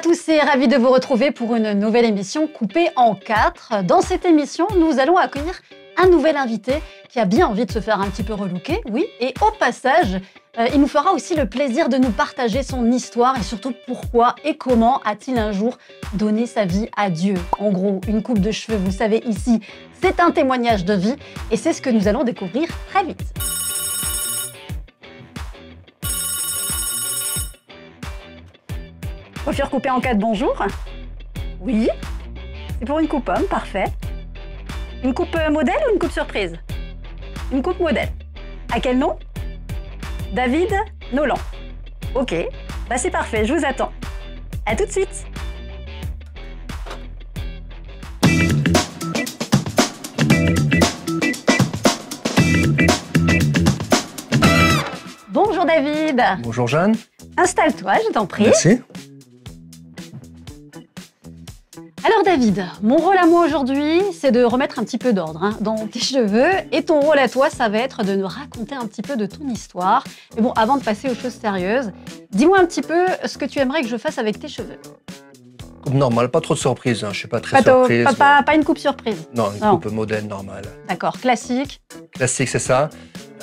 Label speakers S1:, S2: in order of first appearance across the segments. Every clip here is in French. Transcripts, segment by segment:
S1: À tous et ravi de vous retrouver pour une nouvelle émission coupée en quatre. Dans cette émission, nous allons accueillir un nouvel invité qui a bien envie de se faire un petit peu relooker, oui, et au passage, euh, il nous fera aussi le plaisir de nous partager son histoire et surtout pourquoi et comment a-t-il un jour donné sa vie à Dieu. En gros, une coupe de cheveux, vous savez ici, c'est un témoignage de vie et c'est ce que nous allons découvrir très vite. Coiffure coupée en quatre, bonjour. Oui, c'est pour une coupe homme, parfait. Une coupe euh, modèle ou une coupe surprise? Une coupe modèle. À quel nom? David Nolan. Ok, bah c'est parfait, je vous attends. À tout de suite. Bonjour David.
S2: Bonjour Jeanne.
S1: Installe-toi, je t'en prie.
S2: Merci.
S1: Alors David, mon rôle à moi aujourd'hui, c'est de remettre un petit peu d'ordre hein, dans tes cheveux. Et ton rôle à toi, ça va être de nous raconter un petit peu de ton histoire. Mais bon, avant de passer aux choses sérieuses, dis-moi un petit peu ce que tu aimerais que je fasse avec tes cheveux.
S2: Coupe normale, pas trop de surprise. Hein. Je suis pas très
S1: Pas,
S2: surprise.
S1: pas- pas- pas une coupe surprise.
S2: Non, une
S1: Non.
S2: coupe modèle normale.
S1: D'accord, classique.
S2: Classique, c'est ça.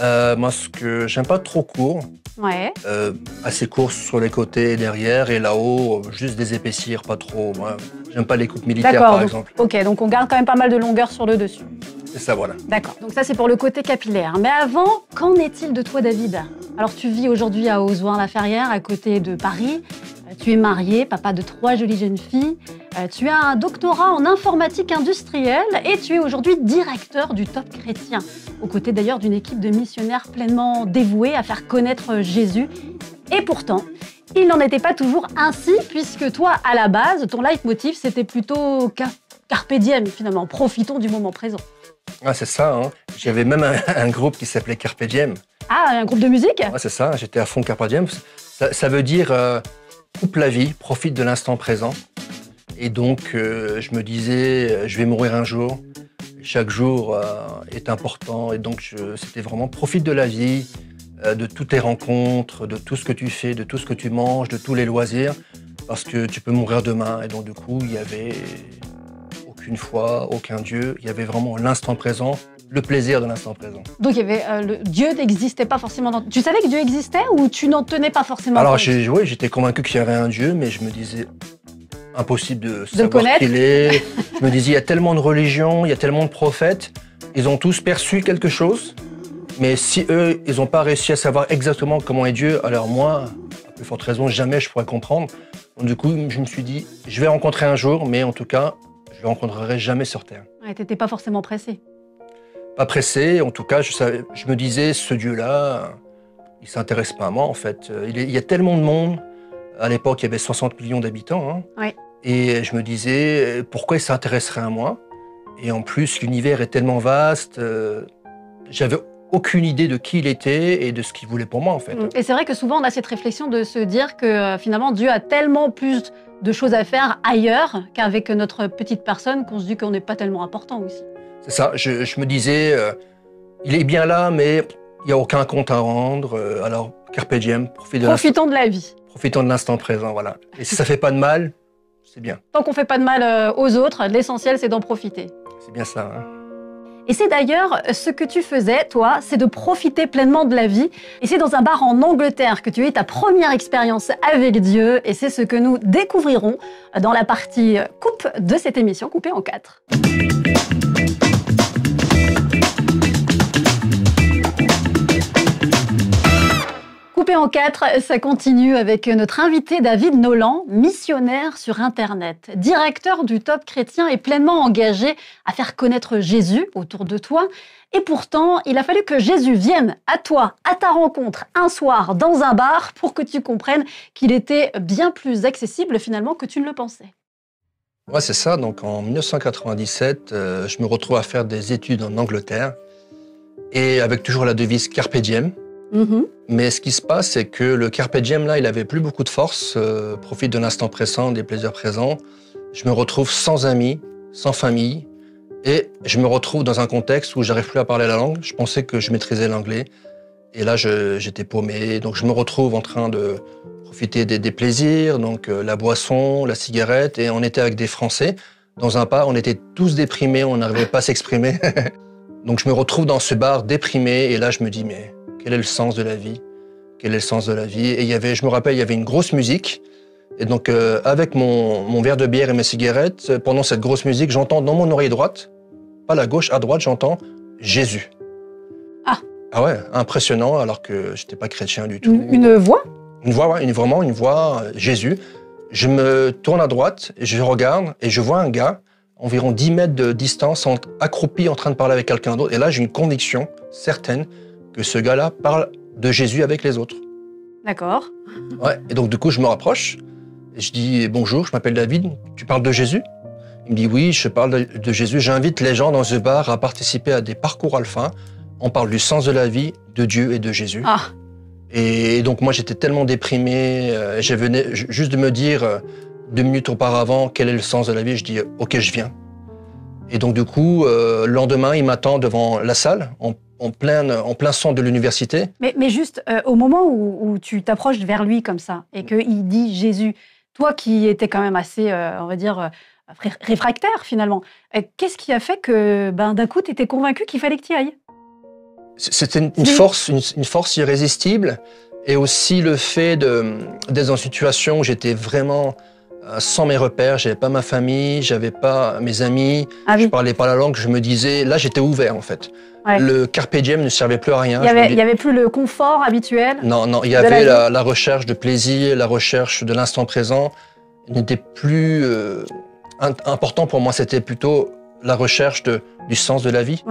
S2: Euh, moi, ce que j'aime pas trop court,
S1: Ouais.
S2: euh, assez court sur les côtés et derrière, et là-haut, juste des épaissir, pas trop. Moi, j'aime pas les coupes militaires, par
S1: donc-
S2: exemple.
S1: Ok, donc on garde quand même pas mal de longueur sur le dessus.
S2: C'est ça, voilà.
S1: D'accord. Donc ça, c'est pour le côté capillaire. Mais avant, qu'en est-il de toi, David? Alors, tu vis aujourd'hui à Ozoin-la-Ferrière, à côté de Paris. Euh, Tu es marié, papa de trois jolies jeunes filles. Euh, Tu as un doctorat en informatique industrielle et tu es aujourd'hui directeur du Top Chrétien, aux côtés d'ailleurs d'une équipe de missionnaires pleinement dévoués à faire connaître Jésus. Et pourtant, il n'en était pas toujours ainsi, puisque toi, à la base, ton leitmotiv, c'était plutôt ca- carpe diem, finalement. Profitons du moment présent.
S2: Ah, c'est ça. Hein. J'avais même un, un groupe qui s'appelait Carpe Diem.
S1: Ah, un groupe de musique?
S2: Ouais, c'est ça. J'étais à fond Carpe Diem. Ça, ça veut dire euh, coupe la vie, profite de l'instant présent. Et donc, euh, je me disais, euh, je vais mourir un jour. Chaque jour euh, est important. Et donc, c'était vraiment profite de la vie, de toutes tes rencontres, de tout ce que tu fais, de tout ce que tu manges, de tous les loisirs. Parce que tu peux mourir demain. Et donc, du coup, il y avait aucune foi, aucun Dieu. Il y avait vraiment l'instant présent, le plaisir de l'instant présent.
S1: Donc il y avait euh, le Dieu n'existait pas forcément. Dans... Tu savais que Dieu existait ou tu n'en tenais pas forcément
S2: Alors, j'ai- oui, j'étais convaincu qu'il y avait un Dieu, mais je me disais impossible de, savoir
S1: connaître.
S2: qui il est. je me disais, il y a tellement de religions, il y a tellement de prophètes, ils ont tous perçu quelque chose, mais si eux, ils n'ont pas réussi à savoir exactement comment est Dieu, alors moi, à plus forte raison, jamais je pourrais comprendre. Donc, du coup, je me suis dit, je vais rencontrer un jour, mais en tout cas, je le rencontrerai jamais sur Terre.
S1: Ouais, T'étais pas forcément pressé.
S2: Pas pressé, en tout cas, je, savais, je me disais, ce Dieu-là, il s'intéresse pas à moi, en fait. Euh, Il, est- il y a tellement de monde. À l'époque, il y avait 60 millions d'habitants. hein.
S1: Ouais.
S2: Et je me disais, euh, pourquoi il s'intéresserait à moi? Et en plus, l'univers est tellement vaste. euh, J'avais aucune idée de qui il était et de ce qu'il voulait pour moi, en fait.
S1: Et c'est vrai que souvent on a cette réflexion de se dire que euh, finalement Dieu a tellement plus de choses à faire ailleurs qu'avec notre petite personne qu'on se dit qu'on n'est pas tellement important aussi.
S2: C'est ça. Je, je me disais, euh, il est bien là, mais il n'y a aucun compte à rendre. euh, alors, carpe diem, profite de
S1: Profitons de la vie.
S2: profitons de l'instant présent, voilà. Et si ça fait pas de mal, c'est bien.
S1: Tant qu'on fait pas de mal euh, aux autres, l'essentiel c'est d'en profiter.
S2: C'est bien ça. hein.
S1: Et c'est d'ailleurs ce que tu faisais, toi, c'est de profiter pleinement de la vie. Et c'est dans un bar en Angleterre que tu as eu ta première expérience avec Dieu. Et c'est ce que nous découvrirons dans la partie coupe de cette émission, coupée en quatre. Coupé en quatre, ça continue avec notre invité David Nolan, missionnaire sur Internet, directeur du Top Chrétien et pleinement engagé à faire connaître Jésus autour de toi. Et pourtant, il a fallu que Jésus vienne à toi, à ta rencontre, un soir dans un bar pour que tu comprennes qu'il était bien plus accessible finalement que tu ne le pensais.
S2: Ouais, c'est ça. Donc en 1997, euh, je me retrouve à faire des études en Angleterre et avec toujours la devise Carpe Diem.
S1: Mhm.
S2: Mais ce qui se passe, c'est que le Carpe Diem, là, il avait plus beaucoup de force, euh, profite de l'instant présent, des plaisirs présents. Je me retrouve sans amis, sans famille, et je me retrouve dans un contexte où j'arrive plus à parler la langue. Je pensais que je maîtrisais l'anglais, et là, j'étais paumé. Donc, je me retrouve en train de profiter des, plaisirs, donc euh, la boisson, la cigarette, et on était avec des Français dans un bar, on était tous déprimés, on n'arrivait pas à s'exprimer. donc je me retrouve dans ce bar déprimé, et là je me dis, mais quel est le sens de la vie Quel est le sens de la vie Et il y avait, je me rappelle, il y avait une grosse musique, et donc euh, avec mon, mon verre de bière et mes cigarettes, euh, pendant cette grosse musique, j'entends dans mon oreille droite, pas la gauche, à droite, j'entends Jésus.
S1: Ah.
S2: Ah ouais, impressionnant, alors que j'étais pas chrétien du tout.
S1: Une, une voix?
S2: Une voix, ouais, une, vraiment une voix, euh, Jésus. Je me tourne à droite, et je regarde et je vois un gars, environ 10 mètres de distance, accroupi en train de parler avec quelqu'un d'autre. Et là, j'ai une conviction certaine que ce gars-là parle de Jésus avec les autres.
S1: D'accord.
S2: Ouais. Et donc, du coup, je me rapproche et je dis Bonjour, je m'appelle David, tu parles de Jésus? Il me dit Oui, je parle de, Jésus. J'invite les gens dans ce bar à participer à des parcours alpha. On parle du sens de la vie, de Dieu et de Jésus.
S1: Ah,
S2: Et donc moi j'étais tellement déprimé, euh, je venais ju- juste de me dire euh, deux minutes auparavant quel est le sens de la vie, je dis ok je viens. Et donc du coup euh, le lendemain il m'attend devant la salle en plein en plein centre de l'université.
S1: mais, mais juste euh, au moment où, où tu t'approches vers lui comme ça et qu'il dit Jésus, toi qui étais quand même assez, euh, on va dire, euh, ré- réfractaire finalement, qu'est-ce qui a fait que ben, d'un coup tu étais convaincu qu'il fallait que tu y ailles
S2: C'était une, force une, une force irrésistible et aussi le fait d'être dans une situation où j'étais vraiment sans mes repères, j'avais pas ma famille, j'avais pas mes amis,
S1: Ah
S2: je
S1: oui,
S2: parlais pas la langue, je me disais là j'étais ouvert en fait.
S1: Ouais.
S2: Le carpe diem ne servait plus à rien.
S1: il y
S2: Je me
S1: avait,
S2: dis-
S1: plus le confort habituel.
S2: Non, non, il y
S1: la
S2: avait la, la recherche de plaisir, la recherche de l'instant présent. Il n'était plus euh, important pour moi. C'était plutôt la recherche de, du sens de la vie,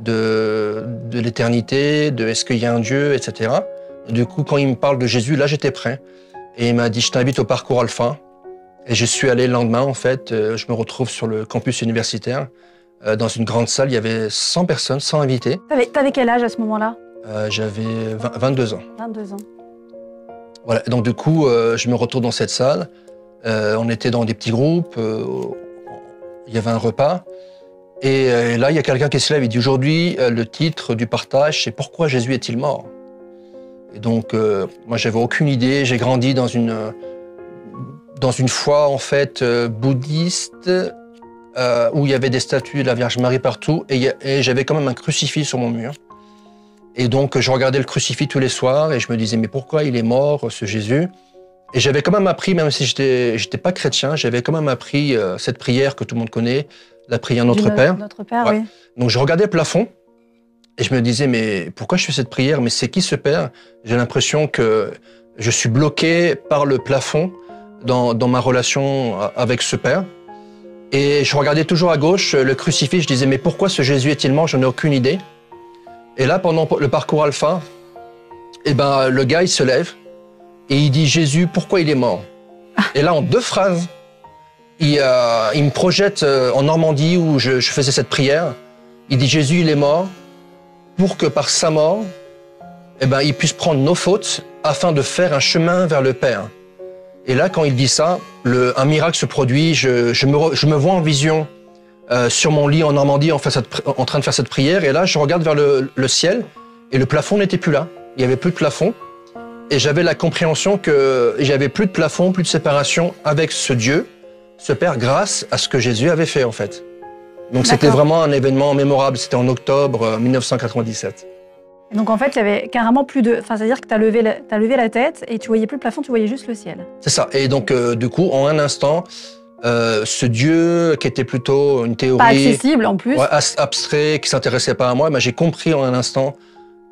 S2: de, de l'éternité, de est-ce qu'il y a un Dieu, etc. Du coup, quand il me parle de Jésus, là, j'étais prêt. Et il m'a dit, je t'invite au parcours alpha. Et je suis allé le lendemain, en fait. euh, je me retrouve sur le campus universitaire. euh, dans une grande salle, il y avait 100 personnes, 100 invités.
S1: T'avais, t'avais quel âge à ce moment-là?
S2: Euh, J'avais 20 22 ans.
S1: 22 ans.
S2: Voilà, et donc du coup, euh, je me retrouve dans cette salle. Euh, on était dans des petits groupes. il y avait un repas. Et euh, là, il y a quelqu'un qui se lève. Il dit aujourd'hui, le titre du partage, c'est Pourquoi Jésus est-il mort? Et donc, moi, j'avais aucune idée. J'ai grandi dans une, dans une foi, en fait, euh, bouddhiste, euh, où il y avait des statues de la Vierge Marie partout. Et, j'avais quand même un crucifix sur mon mur. Et donc, je regardais le crucifix tous les soirs et je me disais, mais pourquoi il est mort, ce Jésus? Et j'avais quand même appris, même si j'étais j'étais pas chrétien, j'avais quand même appris euh, cette prière que tout le monde connaît, la prière Notre Père.
S1: Notre Père,
S2: Ouais.
S1: oui.
S2: Donc, je regardais le plafond et je me disais, mais pourquoi je fais cette prière? Mais c'est qui ce Père? J'ai l'impression que je suis bloqué par le plafond dans, ma relation a- avec ce Père. Et je regardais toujours à gauche euh, le crucifix, je disais, mais pourquoi ce Jésus est-il mort? Je n'ai aucune idée. Et là, pendant le parcours alpha, eh ben, le gars, il se lève et il dit, Jésus, pourquoi il est mort? Et là, en deux phrases, il, euh, me projette euh, en Normandie où je, je faisais cette prière. Il dit, Jésus, il est mort pour que par sa mort, eh ben, il puisse prendre nos fautes afin de faire un chemin vers le Père. Et là, quand il dit ça, le, un miracle se produit. Je, je me, re- je me vois en vision euh, sur mon lit en Normandie en, cette en train de faire cette prière. Et là, je regarde vers le, le ciel et le plafond n'était plus là. Il n'y avait plus de plafond. Et j'avais la compréhension que j'avais plus de plafond, plus de séparation avec ce Dieu, ce Père, grâce à ce que Jésus avait fait en fait. Donc c'était vraiment un événement mémorable. C'était en octobre euh, 1997.
S1: Donc en fait, il y avait carrément plus de. Enfin, c'est-à-dire que tu as levé, la... t'as levé la tête et tu voyais plus le plafond, tu voyais juste le ciel.
S2: C'est ça. Et donc, euh, du coup, en un instant, euh, ce Dieu qui était plutôt une théorie
S1: Pas accessible en plus.
S2: ouais, as- abstrait, qui s'intéressait pas à moi, j'ai compris en un instant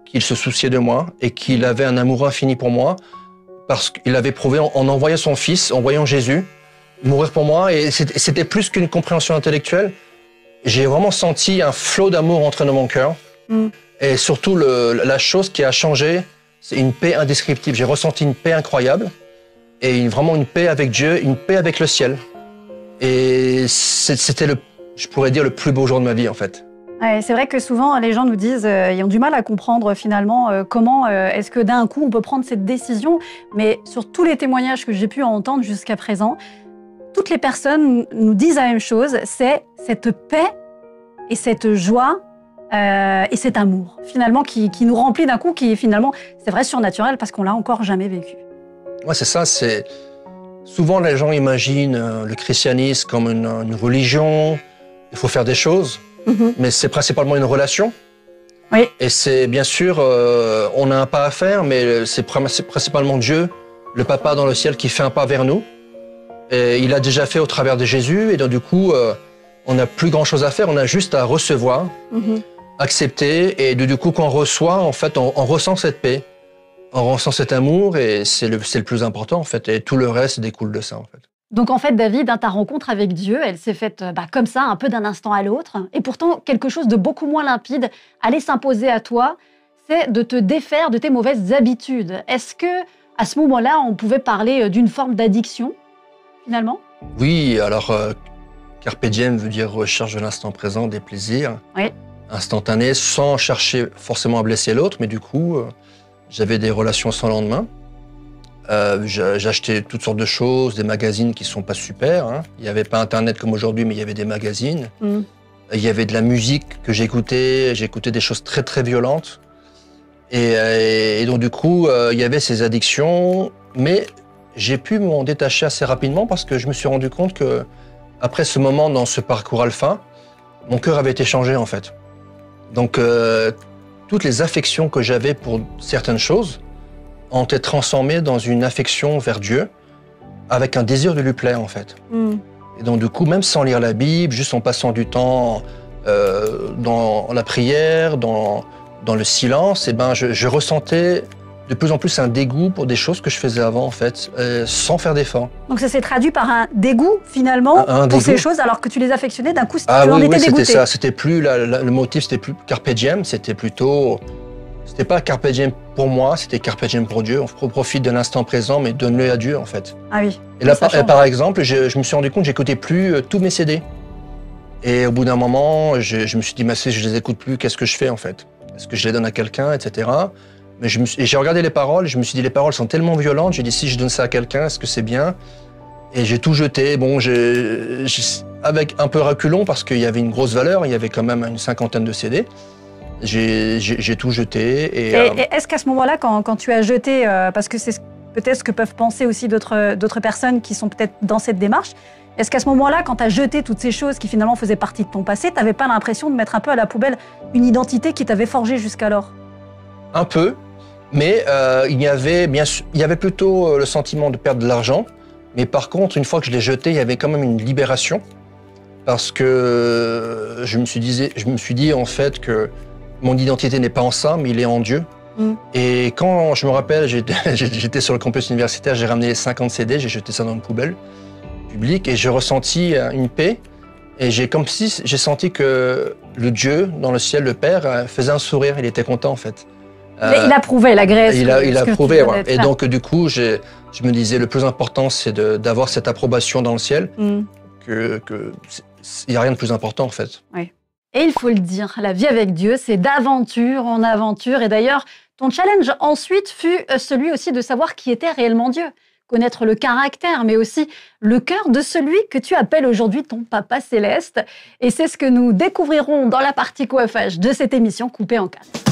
S2: qu'il se souciait de moi et qu'il avait un amour infini pour moi parce qu'il avait prouvé en, en envoyant son fils, en voyant Jésus mourir pour moi. Et c'était c'était plus qu'une compréhension intellectuelle. J'ai vraiment senti un flot d'amour entrer dans mon cœur.
S1: Mm.
S2: Et surtout, la chose qui a changé, c'est une paix indescriptible. J'ai ressenti une paix incroyable et vraiment une paix avec Dieu, une paix avec le ciel. Et c'était le, je pourrais dire, le plus beau jour de ma vie en fait.
S1: C'est vrai que souvent les gens nous disent, euh, ils ont du mal à comprendre finalement euh, comment euh, est-ce que d'un coup on peut prendre cette décision. Mais sur tous les témoignages que j'ai pu entendre jusqu'à présent, toutes les personnes nous disent la même chose, c'est cette paix et cette joie euh, et cet amour finalement qui, qui nous remplit d'un coup, qui est finalement, c'est vrai, surnaturel parce qu'on l'a encore jamais vécu.
S2: Ouais, c'est ça. C'est souvent les gens imaginent euh, le christianisme comme une, une religion. Il faut faire des choses,
S1: Mhm.
S2: mais c'est principalement une relation.
S1: Oui.
S2: Et c'est bien sûr, euh, on a un pas à faire, mais c'est principalement Dieu, le Papa dans le ciel, qui fait un pas vers nous. Et il a déjà fait au travers de Jésus, et donc du coup, on n'a plus grand chose à faire. On a juste à recevoir,
S1: Mhm.
S2: Accepter, et de- du coup, quand on reçoit, en fait, on, on ressent cette paix, on ressent cet amour, et c'est le, le plus important, en fait. Et tout le reste découle de ça, en fait.
S1: Donc en fait, David, hein, ta rencontre avec Dieu, elle s'est faite euh, bah, comme ça, un peu d'un instant à l'autre. Et pourtant, quelque chose de beaucoup moins limpide allait s'imposer à toi, c'est de te défaire de tes mauvaises habitudes. Est-ce que à ce moment-là, on pouvait parler euh, d'une forme d'addiction, finalement?
S2: Oui, alors, euh, Carpe diem veut dire recherche de l'instant présent, des plaisirs
S1: Oui.
S2: Instantanés, sans chercher forcément à blesser l'autre, mais du coup, euh, j'avais des relations sans lendemain. Euh, j'a- J'achetais toutes sortes de choses, des magazines qui sont pas super. hein. Il n'y avait pas Internet comme aujourd'hui, mais il y avait des magazines.
S1: Mm.
S2: Il y avait de la musique que j'écoutais, j'écoutais des choses très très violentes. Et, euh, et donc du coup, euh, il y avait ces addictions, mais j'ai pu m'en détacher assez rapidement parce que je me suis rendu compte que après ce moment dans ce parcours alpha, mon cœur avait été changé en fait. Donc euh, toutes les affections que j'avais pour certaines choses ont été transformées dans une affection vers Dieu avec un désir de lui plaire en fait.
S1: Mm.
S2: Et donc, du coup, même sans lire la Bible, juste en passant du temps euh, dans la prière, dans, dans le silence, eh ben, je, je ressentais de plus en plus un dégoût pour des choses que je faisais avant, en fait, euh, sans faire d'effort.
S1: Donc ça s'est traduit par un dégoût, finalement,
S2: Un- un
S1: pour ces choses, alors que tu les affectionnais, d'un coup,
S2: Ah
S1: tu en
S2: oui,
S1: étais
S2: oui, c'était
S1: dégoûté.
S2: ça. C'était plus la- la- le motif, c'était plus carpe diem, c'était plutôt. C'était pas carpe diem pour moi, c'était carpe diem pour Dieu. On profite de l'instant présent, mais donne-le à Dieu, en fait.
S1: Ah oui.
S2: Et là, par, exemple, je, je me suis rendu compte que j'écoutais plus euh, tous mes CD. Et au bout d'un moment, je, je me suis dit, mais si je les écoute plus, qu'est-ce que je fais en fait? Est-ce que je les donne à quelqu'un, etc. Mais j'ai regardé les paroles, je me suis dit, les paroles sont tellement violentes. J'ai dit, si je donne ça à quelqu'un, est-ce que c'est bien? Et j'ai tout jeté. Bon, avec un peu reculon, parce qu'il y avait une grosse valeur, il y avait quand même une cinquantaine de CD. J'ai tout jeté. Et,
S1: Et,
S2: euh,
S1: et est-ce qu'à ce moment-là, quand, quand tu as jeté, euh, parce que c'est ce- peut-être ce que peuvent penser aussi d'autres personnes qui sont peut-être dans cette démarche, est-ce qu'à ce moment-là, quand tu as jeté toutes ces choses qui finalement faisaient partie de ton passé, tu n'avais pas l'impression de mettre un peu à la poubelle une identité qui t'avait forgé jusqu'alors?
S2: Un peu, mais euh, il y avait bien sûr, il y avait plutôt euh, le sentiment de perdre de l'argent. Mais par contre, une fois que je l'ai jeté, il y avait quand même une libération parce que euh, je me suis dit, je me suis dit en fait que mon identité n'est pas en ça, mais il est en Dieu.
S1: Mm.
S2: Et quand je me rappelle, j'étais sur le campus universitaire, j'ai ramené les 50 CD, j'ai jeté ça dans une poubelle publique et j'ai ressenti une paix. Et j'ai comme si j'ai senti que le Dieu dans le ciel, le Père, faisait un sourire. Il était content en fait.
S1: Mais
S2: Euh,
S1: Il approuvait la Grèce.
S2: il a, il a prouvé. ouais. Et donc, du coup, je me disais, le plus important, c'est d'avoir cette approbation dans le ciel,
S1: Mm.
S2: que que il n'y a rien de plus important, en fait.
S1: Et il faut le dire, la vie avec Dieu, c'est d'aventure en aventure. Et d'ailleurs, ton challenge ensuite fut euh, celui aussi de savoir qui était réellement Dieu. Connaître le caractère, mais aussi le cœur de celui que tu appelles aujourd'hui ton Papa céleste. Et c'est ce que nous découvrirons dans la partie coiffage de cette émission coupée en quatre.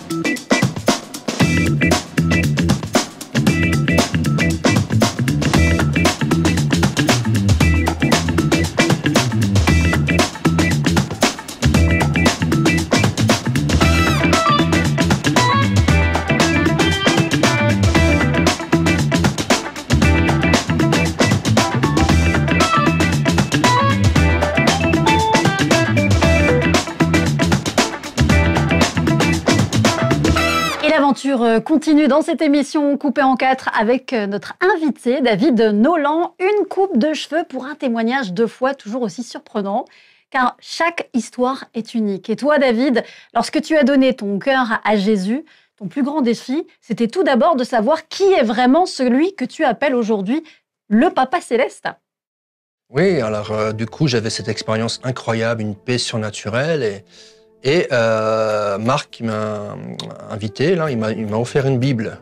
S1: euh, continue dans cette émission coupée en quatre avec euh, notre invité David Nolan. Une coupe de cheveux pour un témoignage deux fois toujours aussi surprenant. Car chaque histoire est unique. Et toi, David, lorsque tu as donné ton cœur à Jésus, ton plus grand défi, c'était tout d'abord de savoir qui est vraiment celui que tu appelles aujourd'hui le Papa Céleste.
S2: Oui, alors, euh, du coup, j'avais cette expérience incroyable, une paix surnaturelle. Et, et euh, Marc, qui m'a invité, là, il m'a offert une Bible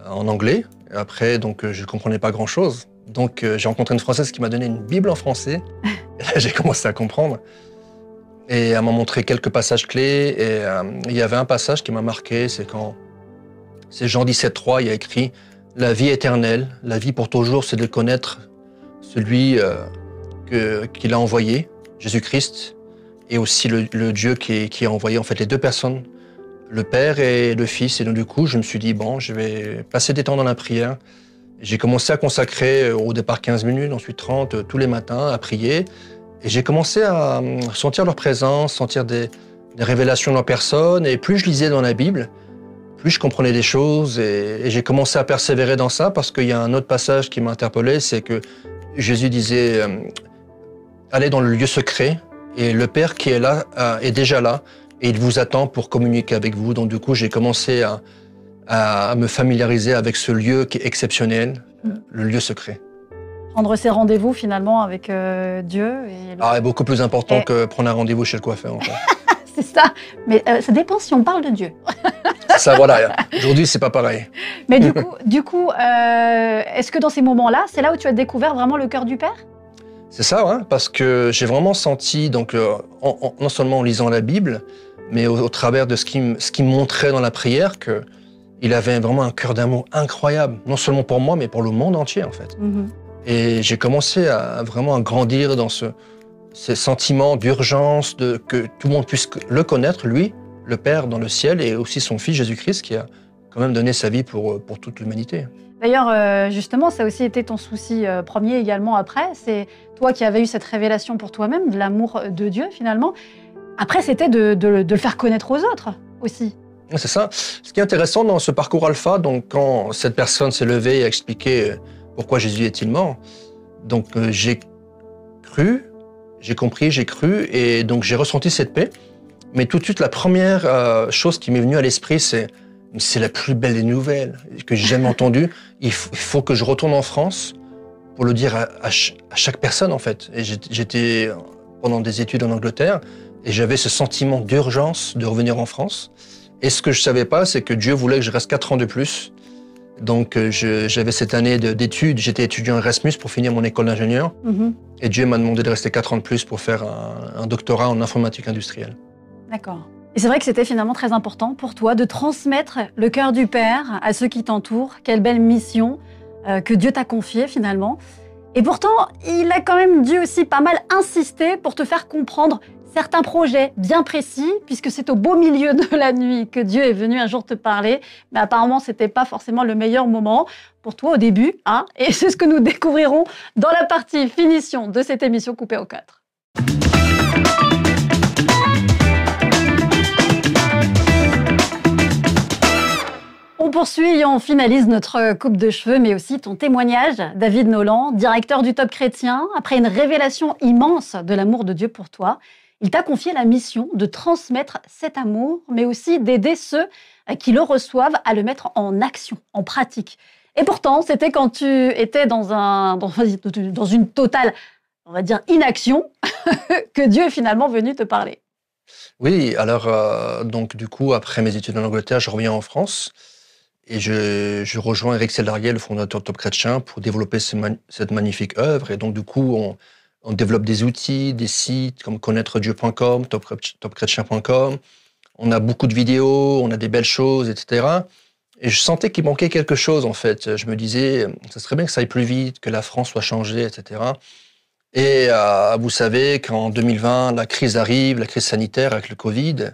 S2: euh, en anglais. Et après, donc, euh, je ne comprenais pas grand-chose. Donc, euh, j'ai rencontré une Française qui m'a donné une Bible en français. Et là, j'ai commencé à comprendre. Et elle m'a montré quelques passages clés. Et euh, il y avait un passage qui m'a marqué, c'est quand C'est Jean 17.3, il y a écrit La vie éternelle, la vie pour toujours, c'est de connaître celui qu'il a envoyé, Jésus-Christ, et aussi le, Dieu qui, a envoyé en fait les deux personnes, le Père et le Fils. Et donc du coup, je me suis dit, bon, je vais passer des temps dans la prière. J'ai commencé à consacrer au départ 15 minutes, ensuite 30, tous les matins, à prier. Et j'ai commencé à sentir leur présence, sentir des, révélations de leur personne. Et plus je lisais dans la Bible, plus je comprenais des choses. Et, j'ai commencé à persévérer dans ça parce qu'il y a un autre passage qui m'a interpellé, c'est que Jésus disait euh, allez dans le lieu secret et le Père qui est là euh, est déjà là et il vous attend pour communiquer avec vous. Donc du coup, j'ai commencé à, à, me familiariser avec ce lieu qui est exceptionnel, mm. le lieu secret.
S1: Prendre ses rendez-vous finalement avec euh, Dieu.
S2: Et Ah, est beaucoup plus important que prendre un rendez-vous chez le coiffeur. En fait.
S1: c'est ça. Mais ça dépend si on parle de Dieu.
S2: ça, voilà. Aujourd'hui, c'est pas pareil.
S1: Mais du coup, du coup est-ce que dans ces moments-là, c'est là où tu as découvert vraiment le cœur du Père?
S2: C'est ça, hein, parce que j'ai vraiment senti, donc, euh, non seulement en lisant la Bible, mais au, travers de ce qu'il qui me montrait dans la prière, qu'il avait vraiment un cœur d'amour incroyable, non seulement pour moi, mais pour le monde entier, en fait. Mm-hmm. Et j'ai commencé à vraiment à grandir dans ce, ces sentiments d'urgence, de que tout le monde puisse le connaître, lui, le Père dans le ciel, et aussi son Fils Jésus-Christ, qui a quand même donné sa vie pour, pour toute l'humanité.
S1: D'ailleurs, euh, justement, ça a aussi été ton souci euh, premier également après. C'est toi qui avais eu cette révélation pour toi-même, de l'amour de Dieu finalement. Après, c'était de, le faire connaître aux autres aussi.
S2: C'est ça. Ce qui est intéressant dans ce parcours alpha, donc quand cette personne s'est levée et a expliqué euh, pourquoi Jésus est-il mort, donc j'ai cru, j'ai compris, j'ai cru, et donc j'ai ressenti cette paix. Mais tout de suite, la première chose qui m'est venue à l'esprit, c'est c'est la plus belle des nouvelles que j'ai jamais entendue. Il, faut que je retourne en France pour le dire à, chaque personne, en fait. Et j'étais pendant des études en Angleterre et j'avais ce sentiment d'urgence de revenir en France. Et ce que je savais pas, c'est que Dieu voulait que je reste quatre ans de plus. Donc euh, j'avais cette année d'études, j'étais étudiant Erasmus pour finir mon école d'ingénieur. Mm-hmm. Et Dieu m'a demandé de rester quatre ans de plus pour faire un doctorat en informatique industrielle.
S1: D'accord. Et c'est vrai que c'était finalement très important pour toi de transmettre le cœur du Père à ceux qui t'entourent. Quelle belle mission euh, que Dieu t'a confiée finalement. Et pourtant, il a quand même dû aussi pas mal insister pour te faire comprendre certains projets bien précis, puisque c'est au beau milieu de la nuit que Dieu est venu un jour te parler. Mais apparemment, c'était pas forcément le meilleur moment pour toi au début, hein. Et c'est ce que nous découvrirons dans la partie finition de cette émission coupée au 4. Poursuit on finalise notre coupe de cheveux, mais aussi ton témoignage, David Nolan, directeur du Top Chrétien. Après une révélation immense de l'amour de Dieu pour toi, il t'a confié la mission de transmettre cet amour, mais aussi d'aider ceux qui le reçoivent à le mettre en action, en pratique. Et pourtant, c'était quand tu étais dans, un, dans, une totale, on va dire, inaction, que Dieu est finalement venu te parler.
S2: Oui, alors, euh, donc, du coup, après mes études en Angleterre, je reviens en France. Et je, rejoins Eric Sellarier, le fondateur de Top Chrétien, pour développer cette magnifique œuvre. Et donc, du coup, on, on développe des outils, des sites comme connaîtredieu.com, topchrétien.com. On a beaucoup de vidéos, on a des belles choses, etc. Et je sentais qu'il manquait quelque chose, en fait. Je me disais, ça serait bien que ça aille plus vite, que la France soit changée, etc. Et euh, vous savez qu'en 2020, la crise arrive, la crise sanitaire avec le Covid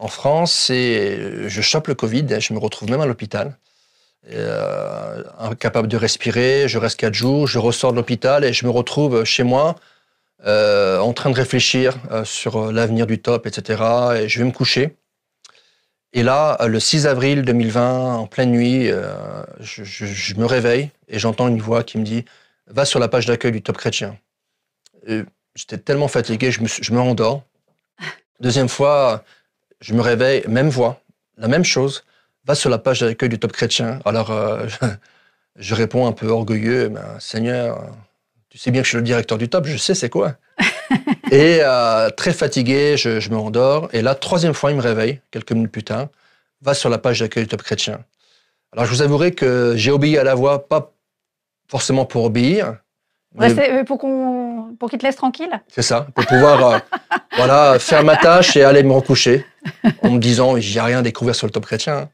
S2: en France et je chope le Covid, je me retrouve même à l'hôpital. Euh, incapable de respirer, je reste quatre jours, je ressors de l'hôpital et je me retrouve chez moi euh, en train de réfléchir euh, sur l'avenir du top, etc. Et je vais me coucher. Et là, le 6 avril 2020, en pleine nuit, je, me réveille et j'entends une voix qui me dit Va sur la page d'accueil du Top Chrétien. J'étais tellement fatigué, je me rendors. Deuxième fois, je me réveille, même voix, la même chose, va sur la page d'accueil du Top Chrétien. Alors, euh, je réponds un peu orgueilleux, Seigneur, tu sais bien que je suis le directeur du Top, je sais c'est quoi. et euh, très fatigué, je, me rendors. Et là, troisième fois, il me réveille, quelques minutes plus tard, va sur la page d'accueil du Top Chrétien. Alors, je vous avouerai que j'ai obéi à la voix, pas forcément pour obéir,
S1: Euh, pour qu'on, pour qu'il te laisse tranquille.
S2: C'est ça, pour pouvoir euh, voilà faire ma tâche et aller me recoucher en me disant a rien à découvrir sur le top chrétien.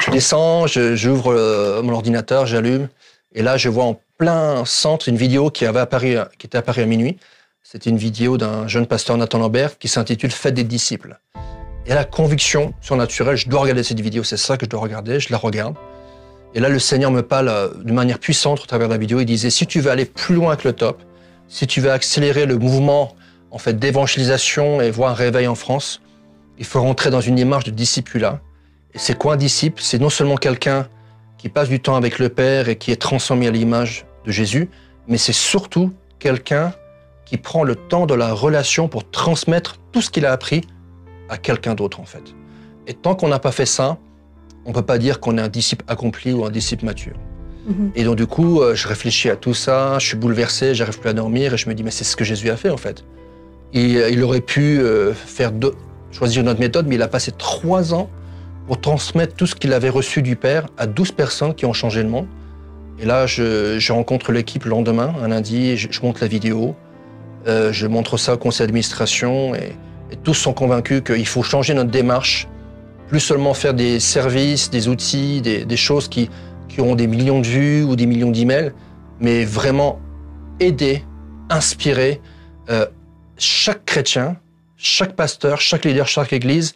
S2: Je descends, j'ouvre euh, mon ordinateur, j'allume et là je vois en plein centre une vidéo qui avait apparu, qui était apparue à minuit. C'était une vidéo d'un jeune pasteur Nathan Lambert qui s'intitule Fête des disciples. Et la conviction surnaturelle, je dois regarder cette vidéo, c'est ça que je dois regarder, je la regarde. Et là, le Seigneur me parle euh, de manière puissante au travers de la vidéo. Il disait, si tu veux aller plus loin que le top, si tu veux accélérer le mouvement en fait d'évangélisation et voir un réveil en France, il faut rentrer dans une démarche de discipulat. Et c'est quoi un disciple? C'est non seulement quelqu'un qui passe du temps avec le Père et qui est transformé à l'image de Jésus, mais c'est surtout quelqu'un qui prend le temps de la relation pour transmettre tout ce qu'il a appris à quelqu'un d'autre en fait. Et tant qu'on n'a pas fait ça, on peut pas dire qu'on est un disciple accompli ou un disciple mature. Mhm. Et donc du coup, euh, je réfléchis à tout ça, je suis bouleversé, j'arrive plus à dormir et je me dis mais c'est ce que Jésus a fait en fait. Et, euh, il aurait pu euh, faire choisir une autre méthode, mais il a passé trois ans pour transmettre tout ce qu'il avait reçu du Père à 12 personnes qui ont changé le monde. Et là, je, rencontre l'équipe le lendemain, un lundi, je, montre la vidéo, je montre ça au conseil d'administration et, et tous sont convaincus qu'il faut changer notre démarche plus seulement faire des services, des outils, des, choses qui, qui auront des millions de vues ou des millions d'emails, mais vraiment aider, inspirer euh, chaque chrétien, chaque pasteur, chaque leader, chaque église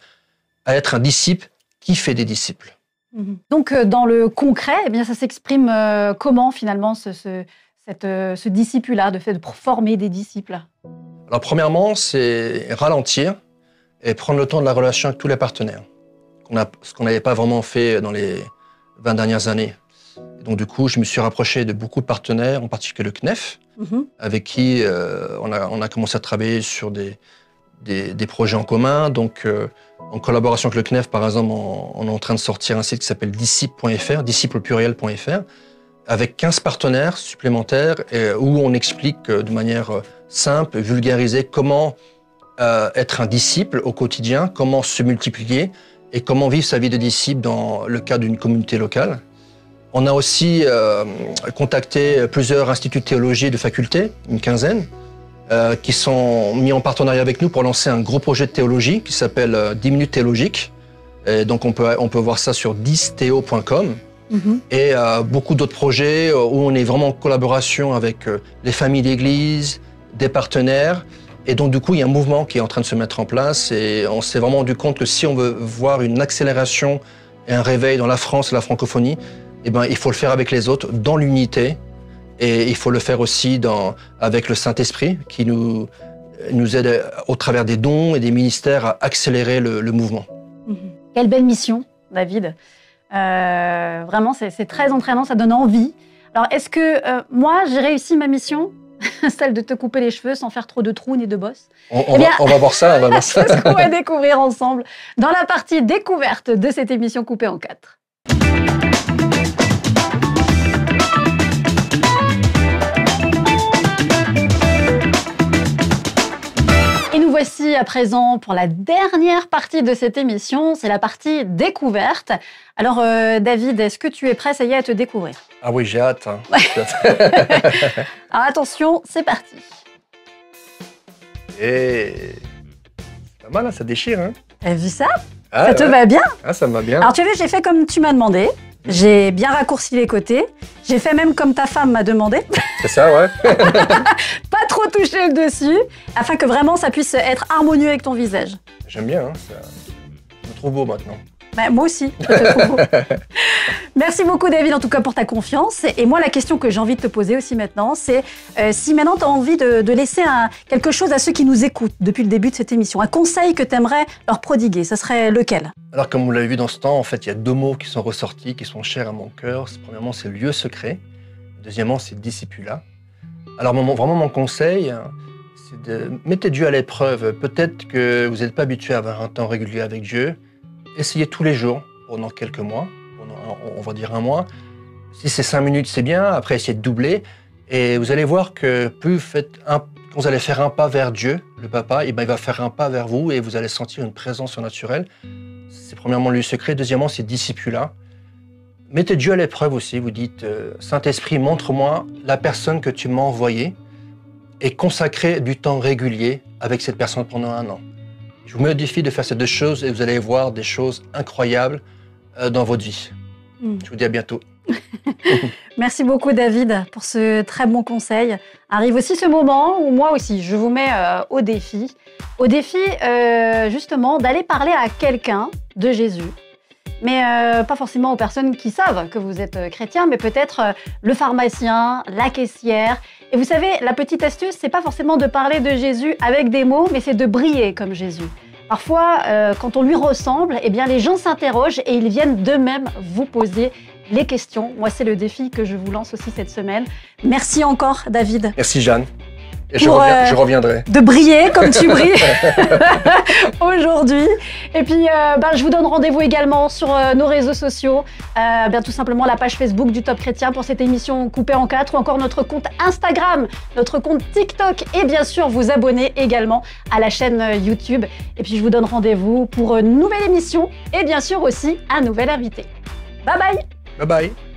S2: à être un disciple qui fait des disciples.
S1: Mhm. Donc, euh, dans le concret, eh bien, ça s'exprime euh, comment finalement ce, ce, cette, ce disciple-là, de fait de former des disciples?
S2: Alors, premièrement, c'est ralentir et prendre le temps de la relation avec tous les partenaires ce qu'on n'avait pas vraiment fait dans les 20 dernières années. donc du coup, je me suis rapproché de beaucoup de partenaires, en particulier le CNEF, mhm. avec qui euh, on, a, on, a, commencé à travailler sur des, des, projets en commun. Donc, euh, en collaboration avec le CNEF, par exemple, on, est en train de sortir un site qui s'appelle disciple.fr, disciplepluriel.fr, avec 15 partenaires supplémentaires où on explique euh, de manière simple, vulgarisée, comment être un disciple au quotidien, comment se multiplier, et comment vivre sa vie de disciple dans le cadre d'une communauté locale. On a aussi euh, contacté plusieurs instituts de théologie de facultés, une quinzaine, euh, qui sont mis en partenariat avec nous pour lancer un gros projet de théologie qui s'appelle 10 euh, minutes théologiques. Et donc on peut, on peut voir ça sur 10théo.com. Mm-hmm. Et beaucoup d'autres projets où on est vraiment en collaboration avec les familles d'église, des partenaires, et donc, du coup, il y a un mouvement qui est en train de se mettre en place et on s'est vraiment rendu compte que si on veut voir une accélération et un réveil dans la France et la francophonie, eh ben, il faut le faire avec les autres, dans l'unité. Et il faut le faire aussi avec le Saint-Esprit qui nous, nous aide au travers des dons et des ministères à accélérer le, mouvement.
S1: Mhm. Quelle belle mission, David. Euh, vraiment, c'est très entraînant, ça donne envie. Alors, est-ce que euh, moi, j'ai réussi ma mission? celle de te couper les cheveux sans faire trop de trous ni de bosses.
S2: On, eh va, voir ça, on va voir ça.
S1: Ce qu'on va découvrir ensemble dans la partie découverte de cette émission coupée en quatre. Nous voici à présent pour la dernière partie de cette émission, c'est la partie découverte. Alors euh, David, est-ce que tu es prêt, ça y est, à te découvrir?
S2: Ah oui, j'ai hâte. Hein.
S1: Alors attention, c'est parti.
S2: Et pas mal, hein, ça déchire. Hein
S1: T'as vu ça? Ah, Ça te va bien?
S2: Ah, ça me va bien.
S1: Alors tu vois, j'ai fait comme tu m'as demandé. J'ai bien raccourci les côtés. J'ai fait même comme ta femme m'a demandé.
S2: C'est ça, ouais.
S1: trop toucher le dessus, afin que vraiment ça puisse être harmonieux avec ton visage.
S2: J'aime bien, hein, ça... me trouve beau maintenant.
S1: Bah, moi aussi. Merci beaucoup David en tout cas pour ta confiance. Et moi la question que j'ai envie de te poser aussi maintenant, c'est euh, si maintenant tu as envie de, laisser quelque chose à ceux qui nous écoutent depuis le début de cette émission, un conseil que tu aimerais leur prodiguer, ce serait lequel?
S2: Alors comme vous l'avez vu dans ce temps, en fait il y a deux mots qui sont ressortis, qui sont chers à mon cœur. Premièrement c'est lieu secret, deuxièmement c'est discipula. Alors vraiment mon conseil, c'est de mettre Dieu à l'épreuve. Peut-être que vous n'êtes pas habitué à avoir un temps régulier avec Dieu essayez tous les jours pendant quelques mois, pendant, on va dire un mois. Si c'est cinq minutes, c'est bien. Après, essayez de doubler. Et vous allez voir que plus vous faites un, quand vous allez faire un pas vers Dieu, le Papa, et eh ben, il va faire un pas vers vous et vous allez sentir une présence surnaturelle. C'est premièrement le secret. Deuxièmement, c'est discipula. Mettez Dieu à l'épreuve aussi. Vous dites, euh, Saint-Esprit, montre-moi la personne que tu m'as envoyée et consacrez du temps régulier avec cette personne pendant un an. Je vous mets au défi de faire ces deux choses et vous allez voir des choses incroyables euh, dans votre vie.
S1: Mm.
S2: Je vous dis à bientôt.
S1: Merci beaucoup David pour ce très bon conseil. Arrive aussi ce moment où moi aussi je vous mets euh, au défi, au défi justement d'aller parler à quelqu'un de Jésus. Mais euh, pas forcément aux personnes qui savent que vous êtes euh, chrétien, mais peut-être euh, le pharmacien, la caissière. Et vous savez, la petite astuce, c'est pas forcément de parler de Jésus avec des mots, mais c'est de briller comme Jésus. Parfois, euh, quand on lui ressemble, eh bien, les gens s'interrogent et ils viennent d'eux-mêmes vous poser les questions. Moi, c'est le défi que je vous lance aussi cette semaine. Merci encore, David,
S2: Merci Jeanne. Et je,
S1: Pour,
S2: reviens-
S1: euh,
S2: je reviendrai.
S1: de briller comme tu brilles aujourd'hui. Et puis, euh, ben, je vous donne rendez-vous également sur euh, nos réseaux sociaux. Euh, bien, tout simplement la page Facebook du Top Chrétien pour cette émission coupée en quatre ou encore notre compte Instagram, notre compte TikTok et bien sûr vous abonner également à la chaîne euh, YouTube. Et puis, je vous donne rendez-vous pour une nouvelle émission et bien sûr aussi un nouvel invité. Bye bye
S2: Bye bye.